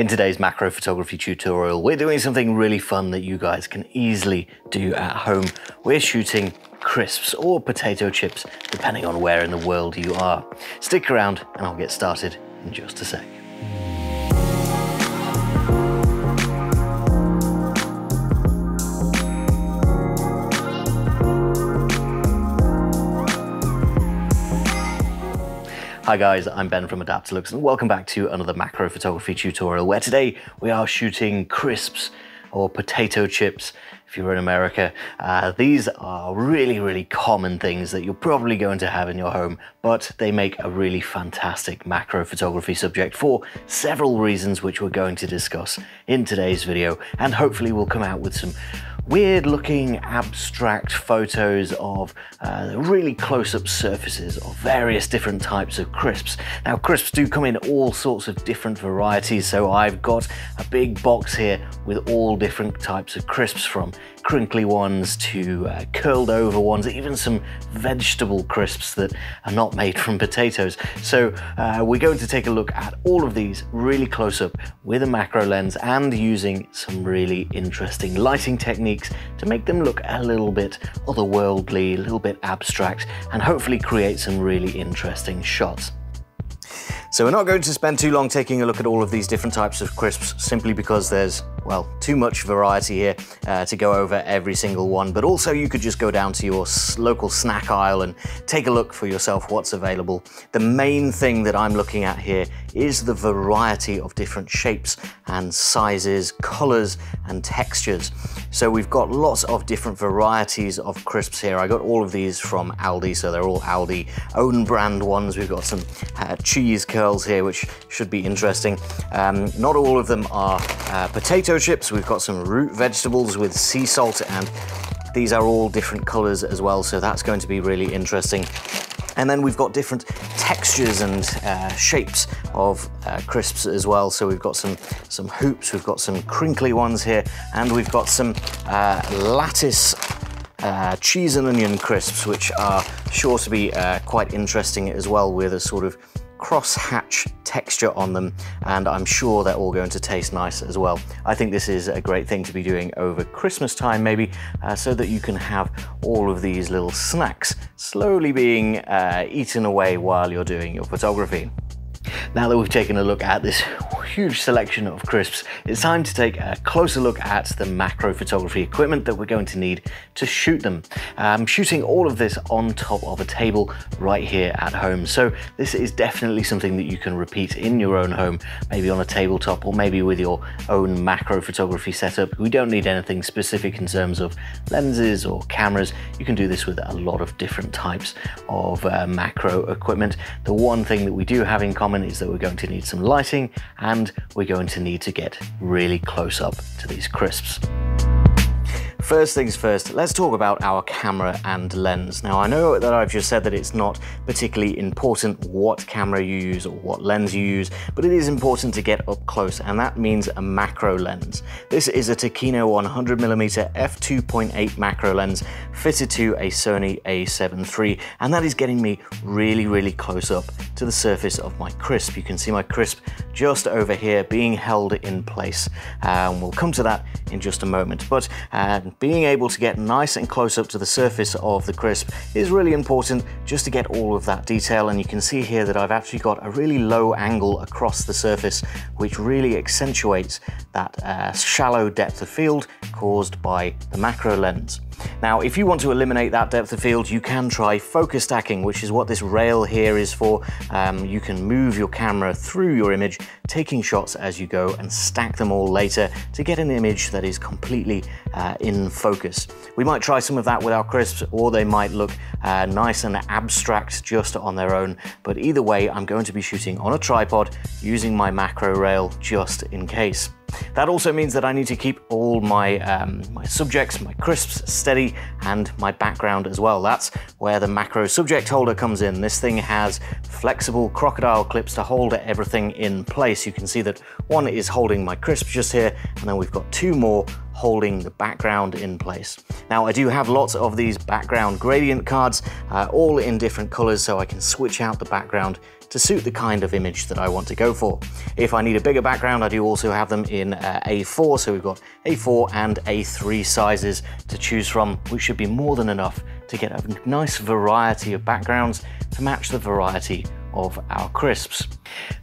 In today's macro photography tutorial, we're doing something really fun that you guys can easily do at home. We're shooting crisps or potato chips, depending on where in the world you are. Stick around and I'll get started in just a sec. Hi guys, I'm Ben from Adaptalux and welcome back to another macro photography tutorial where today we are shooting crisps or potato chips if you're in America. Uh, these are really, really common things that you're probably going to have in your home, but they make a really fantastic macro photography subject for several reasons which we're going to discuss in today's video and hopefully we'll come out with some weird looking abstract photos of uh, really close-up surfaces of various different types of crisps. Now crisps do come in all sorts of different varieties so I've got a big box here with all different types of crisps from crinkly ones to uh, curled over ones, even some vegetable crisps that are not made from potatoes. So uh, we're going to take a look at all of these really close up with a macro lens and using some really interesting lighting techniques to make them look a little bit otherworldly, a little bit abstract, and hopefully create some really interesting shots. So we're not going to spend too long taking a look at all of these different types of crisps simply because there's well, too much variety here uh, to go over every single one, but also you could just go down to your local snack aisle and take a look for yourself what's available. The main thing that I'm looking at here is the variety of different shapes and sizes, colors and textures. So we've got lots of different varieties of crisps here. I got all of these from Aldi, so they're all Aldi own brand ones. We've got some uh, cheese curls here, which should be interesting. Um, not all of them are uh, potato potato chips, we've got some root vegetables with sea salt, and these are all different colors as well, so that's going to be really interesting. And then we've got different textures and uh, shapes of uh, crisps as well. So we've got some, some hoops, we've got some crinkly ones here, and we've got some uh, lattice uh, cheese and onion crisps, which are sure to be uh, quite interesting as well with a sort of cross-hatch texture on them and I'm sure they're all going to taste nice as well. I think this is a great thing to be doing over Christmas time maybe uh, so that you can have all of these little snacks slowly being uh, eaten away while you're doing your photography. Now that we've taken a look at this huge selection of crisps, it's time to take a closer look at the macro photography equipment that we're going to need to shoot them. I'm shooting all of this on top of a table right here at home. So this is definitely something that you can repeat in your own home, maybe on a tabletop or maybe with your own macro photography setup. We don't need anything specific in terms of lenses or cameras. You can do this with a lot of different types of uh, macro equipment. The one thing that we do have in common is that we're going to need some lighting and we're going to need to get really close up to these crisps. First things first, let's talk about our camera and lens. Now I know that I've just said that it's not particularly important what camera you use or what lens you use, but it is important to get up close and that means a macro lens. This is a Tokina 100mm f2.8 macro lens fitted to a Sony a7 III and that is getting me really, really close up to the surface of my crisp. You can see my crisp just over here being held in place. Um, we'll come to that in just a moment, but being able to get nice and close up to the surface of the crisp is really important just to get all of that detail and you can see here that I've actually got a really low angle across the surface which really accentuates that uh, shallow depth of field caused by the macro lens. Now, if you want to eliminate that depth of field, you can try focus stacking, which is what this rail here is for. Um, you can move your camera through your image, taking shots as you go and stack them all later to get an image that is completely uh, in focus. We might try some of that with our crisps, or they might look uh, nice and abstract just on their own. But either way, I'm going to be shooting on a tripod using my macro rail just in case. That also means that I need to keep all my, um, my subjects, my crisps steady and my background as well. That's where the macro subject holder comes in. This thing has flexible crocodile clips to hold everything in place. You can see that one is holding my crisps just here and then we've got two more holding the background in place. Now I do have lots of these background gradient cards, uh, all in different colors so I can switch out the background to suit the kind of image that I want to go for. If I need a bigger background, I do also have them in uh, A4, so we've got A4 and A3 sizes to choose from, which should be more than enough to get a nice variety of backgrounds to match the variety of our crisps.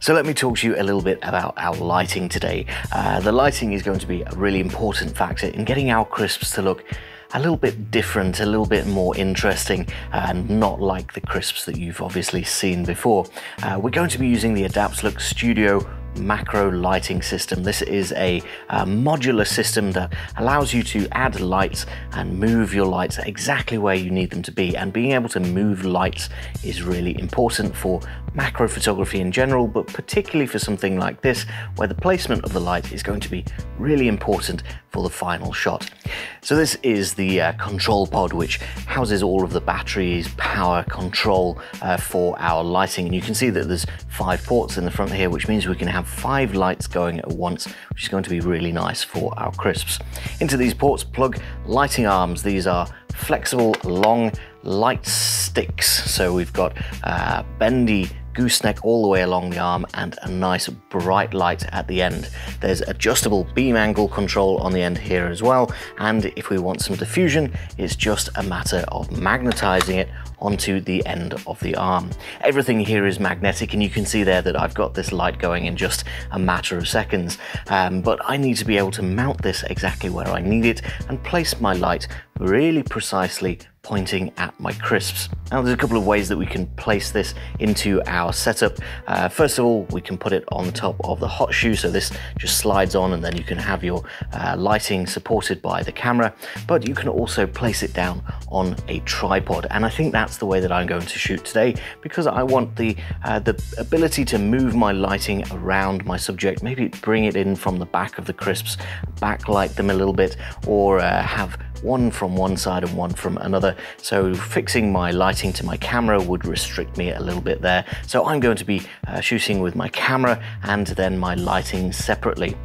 So let me talk to you a little bit about our lighting today. Uh, the lighting is going to be a really important factor in getting our crisps to look a little bit different, a little bit more interesting, and not like the crisps that you've obviously seen before. Uh, we're going to be using the Adaptalux Studio macro lighting system. This is a, a, modular system that allows you to add lights and move your lights exactly where you need them to be. And being able to move lights is really important for macro photography in general, but particularly for something like this, where the placement of the light is going to be really important for the final shot. So this is the uh, control pod, which houses all of the batteries, power control uh, for our lighting. And you can see that there's five ports in the front here, which means we can have five lights going at once, which is going to be really nice for our crisps. Into these ports, plug lighting arms. These are flexible, long light sticks. So we've got uh, bendy gooseneck all the way along the arm and a nice bright light at the end. There's adjustable beam angle control on the end here as well. And if we want some diffusion, it's just a matter of magnetizing it onto the end of the arm. Everything here is magnetic and you can see there that I've got this light going in just a matter of seconds. Um, but I need to be able to mount this exactly where I need it and place my light really precisely pointing at my crisps. Now there's a couple of ways that we can place this into our setup. Uh, first of all, we can put it on top of the hot shoe, so this just slides on and then you can have your uh, lighting supported by the camera, but you can also place it down on a tripod. And I think that's the way that I'm going to shoot today because I want the, uh, the ability to move my lighting around my subject, maybe bring it in from the back of the crisps, backlight them a little bit, or uh, have one from one side and one from another. So fixing my lighting to my camera would restrict me a little bit there. So I'm going to be uh, shooting with my camera and then my lighting separately.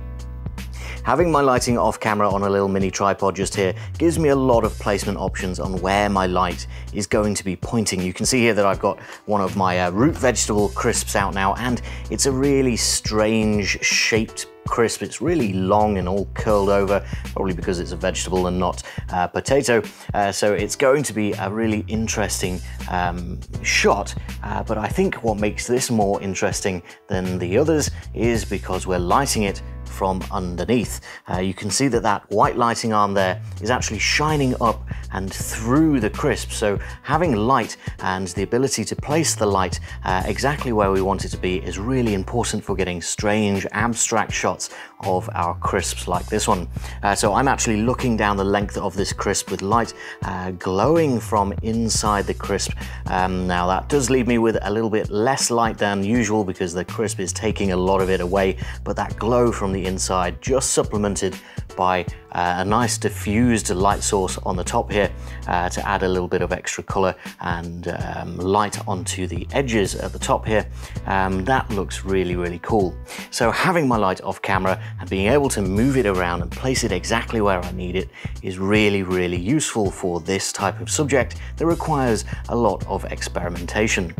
Having my lighting off camera on a little mini tripod just here gives me a lot of placement options on where my light is going to be pointing. You can see here that I've got one of my uh, root vegetable crisps out now and it's a really strange shaped crisp. It's really long and all curled over, probably because it's a vegetable and not uh, potato. Uh, so it's going to be a really interesting um, shot. Uh, but I think what makes this more interesting than the others is because we're lighting it from underneath. Uh, you can see that that white lighting arm there is actually shining up and through the crisp. So having light and the ability to place the light uh, exactly where we want it to be is really important for getting strange abstract shots of our crisps like this one. Uh, so I'm actually looking down the length of this crisp with light uh, glowing from inside the crisp. Um, now that does leave me with a little bit less light than usual because the crisp is taking a lot of it away, but that glow from the inside just supplemented by a nice diffused light source on the top here uh, to add a little bit of extra color and um, light onto the edges at the top here. Um, that looks really, really cool. So having my light off camera and being able to move it around and place it exactly where I need it is really, really useful for this type of subject that requires a lot of experimentation.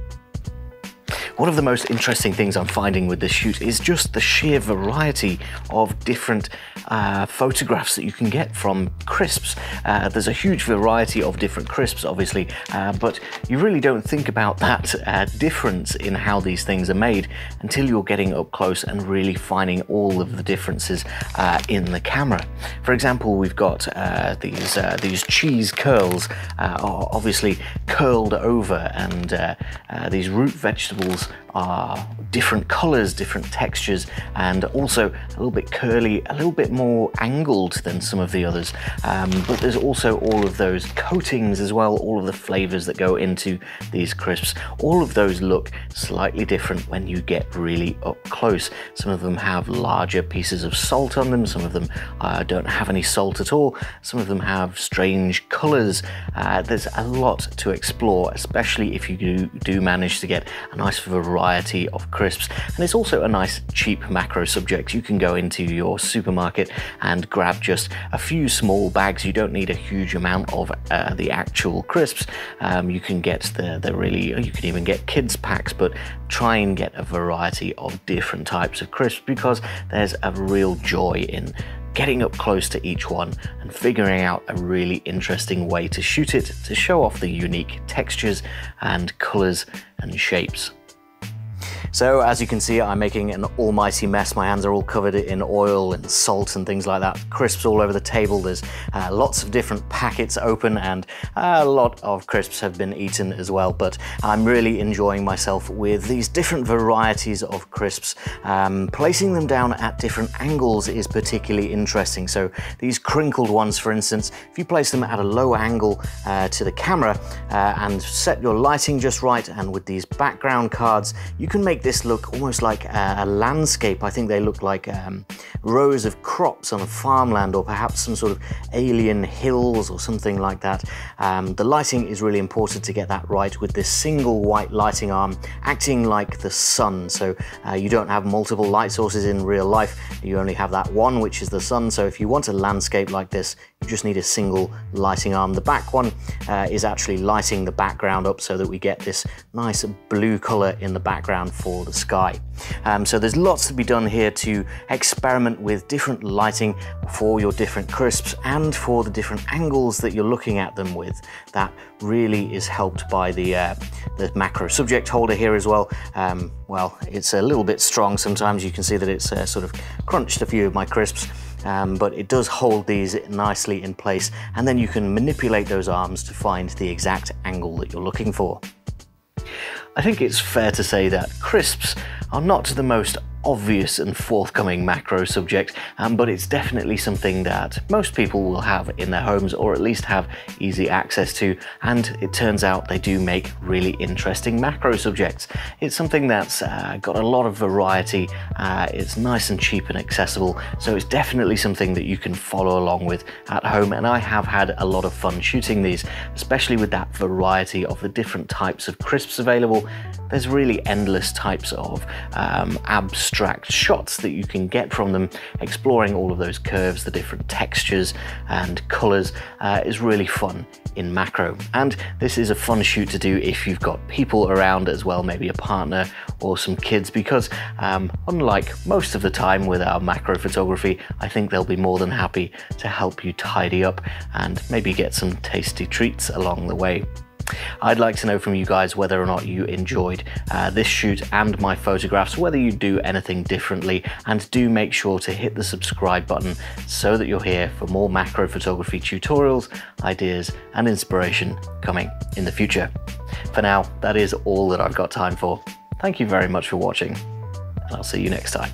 One of the most interesting things I'm finding with this shoot is just the sheer variety of different uh, photographs that you can get from crisps. Uh, there's a huge variety of different crisps, obviously, uh, but you really don't think about that uh, difference in how these things are made until you're getting up close and really finding all of the differences uh, in the camera. For example, we've got uh, these these cheese curls, are obviously curled over, and these root vegetables are different colors, different textures, and also a little bit curly, a little bit more angled than some of the others. Um, but there's also all of those coatings as well, all of the flavors that go into these crisps. All of those look slightly different when you get really up close. Some of them have larger pieces of salt on them, some of them uh, don't have any salt at all, some of them have strange colors. Uh, there's a lot to explore, especially if you do, do manage to get a nice variety of crisps crisps, and it's also a nice cheap macro subject. You can go into your supermarket and grab just a few small bags. You don't need a huge amount of uh, the actual crisps. Um, you can get the, the really, you can even get kids packs, but try and get a variety of different types of crisps because there's a real joy in getting up close to each one and figuring out a really interesting way to shoot it to show off the unique textures and colors and shapes. So as you can see, I'm making an almighty mess. My hands are all covered in oil and salt and things like that. Crisps all over the table. There's uh, lots of different packets open and a lot of crisps have been eaten as well. But I'm really enjoying myself with these different varieties of crisps. Um, placing them down at different angles is particularly interesting. So these crinkled ones, for instance, if you place them at a low angle uh, to the camera uh, and set your lighting just right and with these background cards, you can make this look almost like a, a landscape. I think they look like um, rows of crops on a farmland or perhaps some sort of alien hills or something like that. Um, the lighting is really important to get that right with this single white lighting arm acting like the sun. So uh, you don't have multiple light sources in real life. You only have that one, which is the sun. So if you want a landscape like this, you just need a single lighting arm. The back one uh, is actually lighting the background up so that we get this nice blue color in the background for for the sky. Um, so there's lots to be done here to experiment with different lighting for your different crisps and for the different angles that you're looking at them with. That really is helped by the, uh, the macro subject holder here as well. Um, well, it's a little bit strong sometimes. You can see that it's uh, sort of crunched a few of my crisps. Um, but it does hold these nicely in place and then you can manipulate those arms to find the exact angle that you're looking for. I think it's fair to say that crisps are not the most obvious and forthcoming macro subject, um, but it's definitely something that most people will have in their homes or at least have easy access to, and it turns out they do make really interesting macro subjects. It's something that's uh, got a lot of variety, uh, it's nice and cheap and accessible, so it's definitely something that you can follow along with at home, and I have had a lot of fun shooting these, especially with that variety of the different types of crisps available. There's really endless types of um, abstract abstract shots that you can get from them, exploring all of those curves, the different textures and colors uh, is really fun in macro. And this is a fun shoot to do if you've got people around as well, maybe a partner or some kids, because um, unlike most of the time with our macro photography, I think they'll be more than happy to help you tidy up and maybe get some tasty treats along the way. I'd like to know from you guys whether or not you enjoyed uh, this shoot and my photographs, whether you do anything differently, and do make sure to hit the subscribe button so that you're here for more macro photography tutorials, ideas, and inspiration coming in the future. For now, that is all that I've got time for. Thank you very much for watching, and I'll see you next time.